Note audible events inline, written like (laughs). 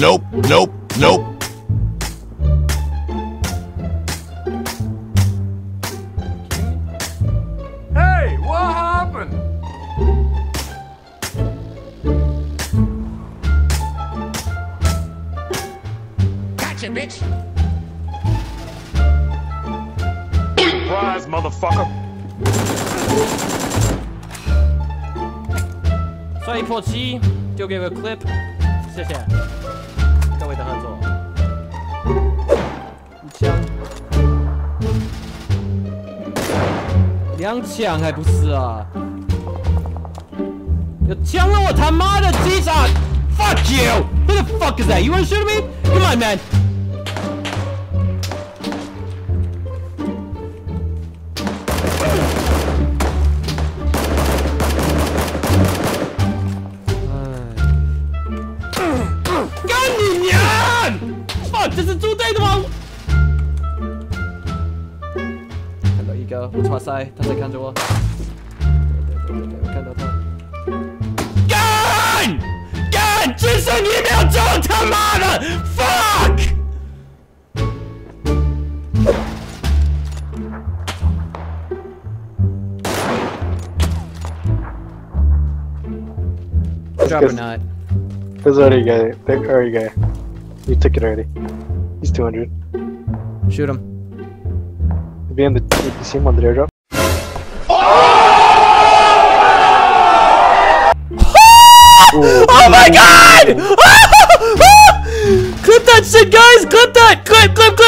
Nope, nope, nope. Hey, what happened? Gotcha, bitch. Surprise, motherfucker. Sorry, a clip. Sit down. 各位的合作。一枪，两枪还不是啊？有枪了，我他妈的机场！Fuck you! Who the fuck is that? You want to shoot me? Come on, man. ！Fuck，这是猪队的吗？看到一个，我哇塞，他在看着我。对对对对，我看到他。干！干！只剩一秒钟，他妈的！Fuck！ Drop or not? There's already a guy. There already a guy. You took it already. He's 200. Shoot him. Be in the. You see him on the airdrop? Oh! oh my god! (laughs) clip that shit, guys! Clip that! Clip, clip, clip!